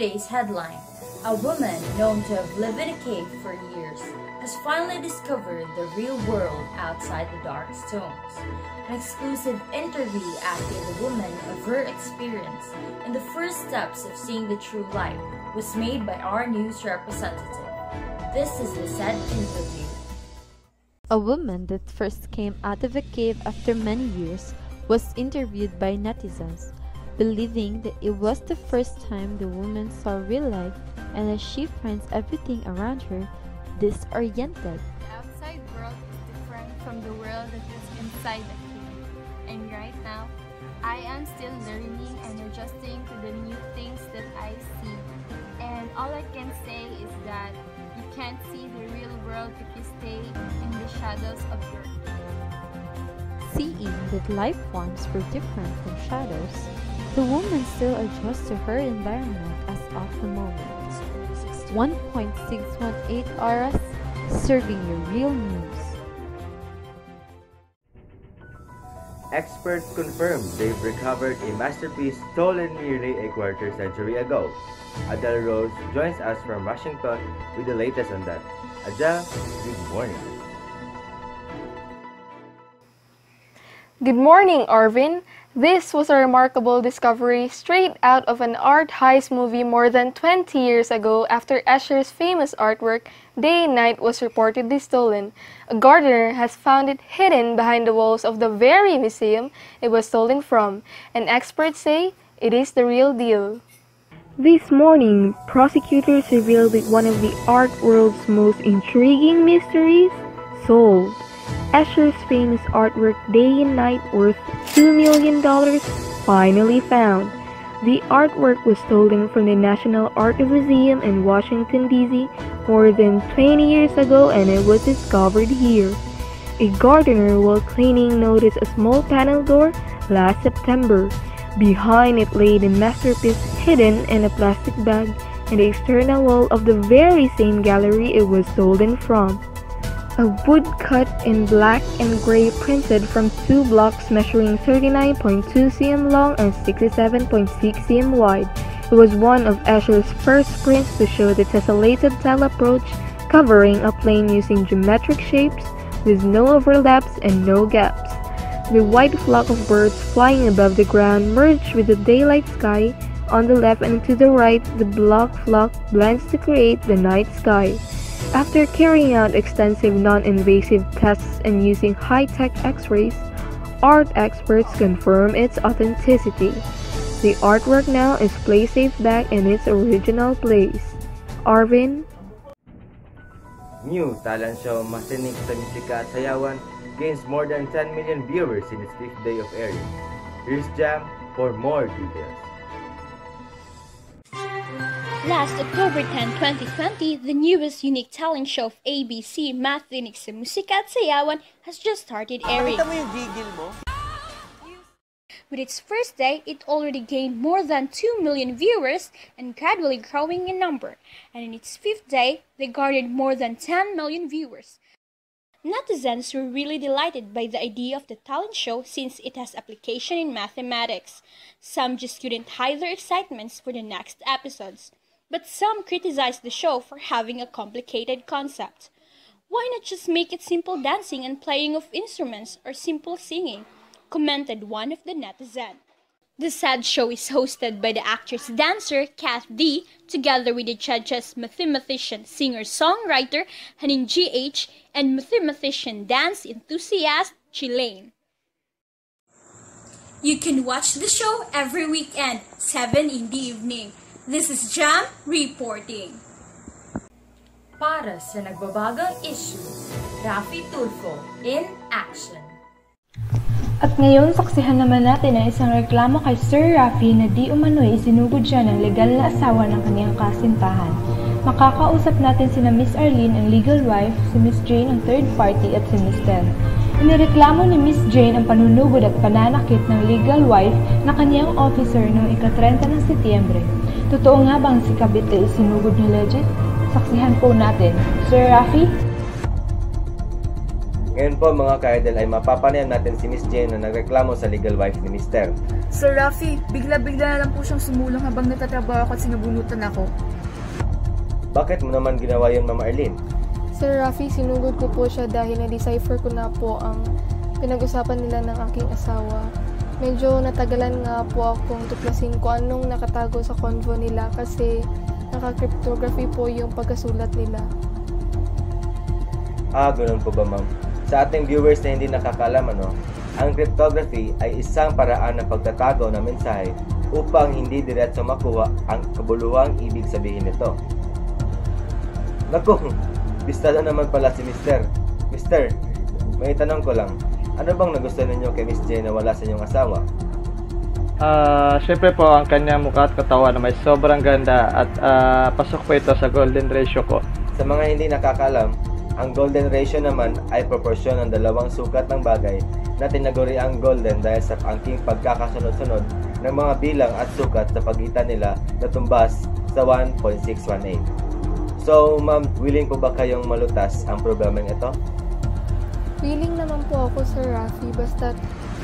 Today's headline A woman known to have lived in a cave for years has finally discovered the real world outside the dark stones. An exclusive interview asking the woman of her experience and the first steps of seeing the true light was made by our news representative. This is the said interview. A woman that first came out of a cave after many years was interviewed by netizens, believing that it was the first time the woman saw real life and as she finds everything around her disoriented. The outside world is different from the world that is inside the cave. And right now, I am still learning and adjusting to the new things that I see. And all I can say is that you can't see the real world if you stay in the shadows of your cave. Seeing that life forms were different from shadows, the woman still adjusts to her environment as of the moment. 1.618 hours serving you real news. Experts confirm they've recovered a masterpiece stolen nearly a quarter century ago. Adele Rose joins us from Washington with the latest on that. Adele, good morning. Good morning, Arvin. This was a remarkable discovery straight out of an art heist movie more than 20 years ago after Escher's famous artwork, Day and Night, was reportedly stolen. A gardener has found it hidden behind the walls of the very museum it was stolen from, and experts say it is the real deal. This morning, prosecutors revealed that one of the art world's most intriguing mysteries solved. Escher's famous artwork Day and Night worth $2 million finally found. The artwork was stolen from the National Art Museum in Washington, D.C. more than 20 years ago and it was discovered here. A gardener while cleaning noticed a small panel door last September. Behind it lay the masterpiece hidden in a plastic bag in the external wall of the very same gallery it was stolen from. A woodcut in black and gray printed from two blocks measuring 39.2 cm long and 67.6 cm wide. It was one of Escher's first prints to show the tessellated tile approach, covering a plane using geometric shapes with no overlaps and no gaps. The white flock of birds flying above the ground merged with the daylight sky. On the left and to the right, the block flock blends to create the night sky. After carrying out extensive non-invasive tests and using high-tech x-rays, art experts confirm its authenticity. The artwork now is placed back in its original place. Arvin? New talent show Masinik sa Musika at Sayawan gains more than 10 million viewers in its fifth day of airing. Here's Jam for more details. Last October 10, 2020, the newest unique talent show of ABC, Mathinig sa Musika at Sayawan, has just started airing. With its first day, it already gained more than 2 million viewers and gradually growing in number. And in its fifth day, they garnered more than 10 million viewers. Netizens were really delighted by the idea of the talent show since it has application in mathematics. Some just couldn't hide their excitements for the next episodes. But some criticized the show for having a complicated concept. Why not just make it simple dancing and playing of instruments or simple singing? commented one of the netizens. The sad show is hosted by the actress dancer Kath D together with the judges mathematician, singer, songwriter Hanin GH and mathematician dance enthusiast Chilane. You can watch the show every weekend, 7 in the evening. This is Jam reporting. Para sa nagbabagang issue, Rafi Tulfo in action. At ngayon, saksihan naman natin ang isang reklamo kay Sir Rafi na di umano'y isinugod siya ng legal na asawa ng kanyang kasintahan. Makakausap natin sina Miss Arlene, ang legal wife, si Miss Jane, ang third party, at si Miss Ted. Inireklamo ni Miss Jane ang panunugod at pananakit ng legal wife na kanyang officer noong ika-30 ng Setyembre. Totoo nga bang si Kabit ay isinugod ni Legit? Saksihan po natin. Sir Rafi? Ngayon po mga ka-idol ay mapapanayan natin si Miss Jane na nagreklamo sa legal wife ni Mr. Sir Rafi, bigla-bigla na lang po siyang sumulong habang natatrabaho ako at sinabunutan ako. Bakit mo naman ginawa yun, Mama Arlene? Sir Rafi, sinugod ko po siya dahil na-decipher ko na po ang pinag-usapan nila ng aking asawa. Medyo natagalan nga po akong tuklasin ko anong nakatago sa convo nila kasi naka-cryptography po yung pagkasulat nila. Ah, ganun po ba ma'am? Sa ating viewers na hindi nakakaalam ano, ang cryptography ay isang paraan ng pagtatago ng mensahe upang hindi diretso makuha ang kabuluhang ibig sabihin nito. Naku, bistado naman pala si Mister. Mister, may tanong ko lang. Ano bang nagustuhan ninyo kay Miss Jane na wala sa inyong asawa? Ah, syempre po ang kanyang mukha at katawan na may sobrang ganda at ah, pasok po ito sa golden ratio ko. Sa mga hindi nakakaalam, ang golden ratio naman ay proporsyon ng dalawang sukat ng bagay na tinaguri ang golden dahil sa angking pagkakasunod-sunod ng mga bilang at sukat sa pagitan nila na tumbas sa 1.618. So, ma'am, willing po ba kayong malutas ang problemang ito? Willing naman po ako, Sir Rafi, basta't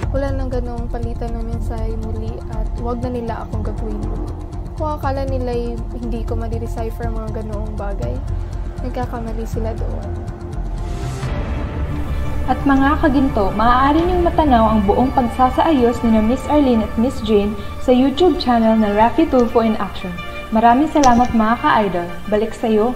wala nang ganoong palitan ng mensahe muli at wag na nila akong gagawin muli. Kung akala nila hindi ko ma-decipher mga ganoong bagay, nagkakamali sila doon. At mga kaginto, maaari niyong matanaw ang buong pagsasaayos ni na Miss Arlene at Miss Jane sa YouTube channel na Rafi Tulfo in Action. Maraming salamat mga ka-idol. Balik sa'yo.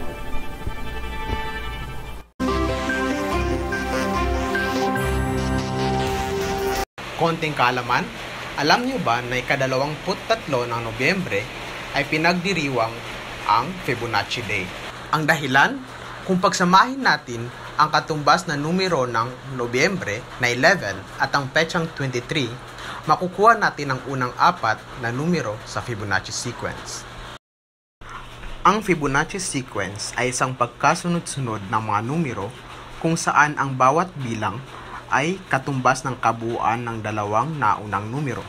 Konting kaalaman, alam niyo ba na ikadalawamput tatlo ng Nobyembre ay pinagdiriwang ang Fibonacci Day? Ang dahilan kung pagsamahin natin ang katumbas na numero ng Nobyembre na 11 at ang petsang 23, makukuha natin ang unang apat na numero sa Fibonacci sequence. Ang Fibonacci sequence ay isang pagkasunod-sunod ng mga numero kung saan ang bawat bilang ay katumbas ng kabuuan ng dalawang naunang numero.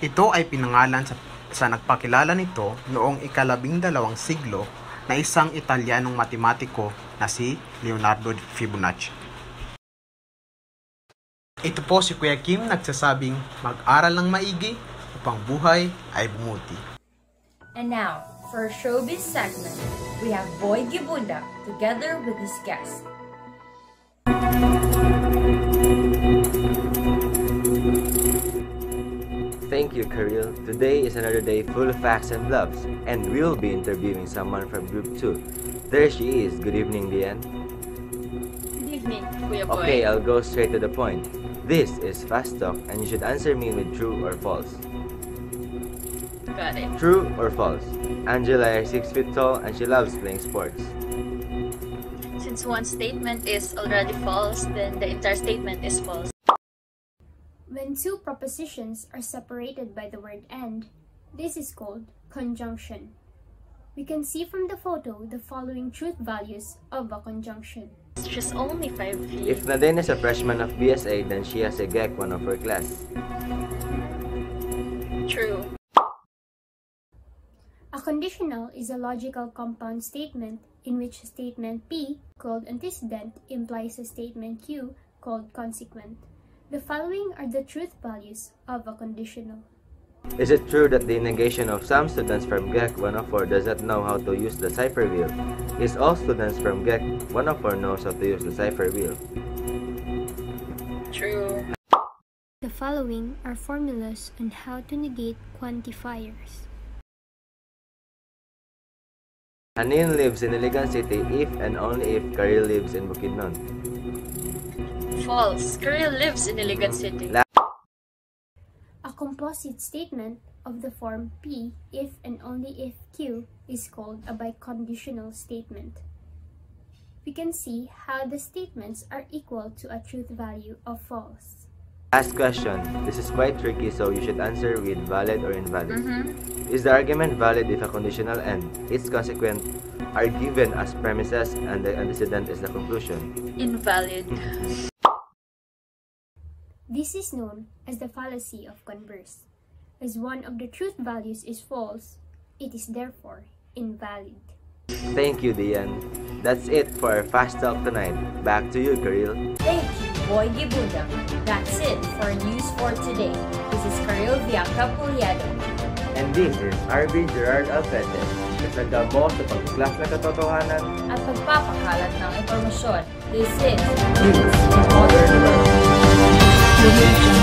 Ito ay pinangalan sa, sa nagpakilala nito noong ikalabing dalawang siglo na isang Italianong matematiko na si Leonardo Fibonacci. Ito po si Kuya Kim nagsasabing mag-aral ng maigi upang buhay ay bumuti. And now, for our showbiz segment, we have Boy Gibunda together with his guest. Thank you, Karil. Today is another day full of facts and bluffs, and we'll be interviewing someone from Group 2. There she is. Good evening, Diane. Good evening, Kuya Boy. Okay, I'll go straight to the point. This is Fast Talk, and you should answer me with true or false. Got it. True or false? Angela is 6 feet tall and she loves playing sports. Since one statement is already false, then the entire statement is false. When two propositions are separated by the word and, this is called conjunction. We can see from the photo the following truth values of a conjunction. She's only 5 feet. If Nadine is a freshman of BSA, then she has a GEC one of her class. True. A conditional is a logical compound statement in which a statement P, called antecedent, implies a statement Q, called consequent. The following are the truth values of a conditional. Is it true that the negation of some students from GEC 104 does not know how to use the cipher wheel? Is all students from GEC 104 knows how to use the cipher wheel? True. The following are formulas on how to negate quantifiers. Hanin lives in Iligan City if and only if Karil lives in Bukidnon. False. Korea lives in Iligan City. A composite statement of the form P if and only if Q is called a biconditional statement. We can see how the statements are equal to a truth value of false. Last question. This is quite tricky so you should answer with valid or invalid. Mm-hmm. Is the argument valid if a conditional and its consequent are given as premises and the antecedent is the conclusion? Invalid. This is known as the fallacy of converse. As one of the truth values is false, it is therefore invalid. Thank you, Dian. That's it for our fast talk tonight. Back to you, Karil. Thank you, Boy Gibuda. That's it for News for Today. This is Karel Bianca Puliado. And this is RB Gerard Alpete. Kasagda mo sa pagklas na katotohanan At pagpapakalat ng impormasyon. This is News in Modern World.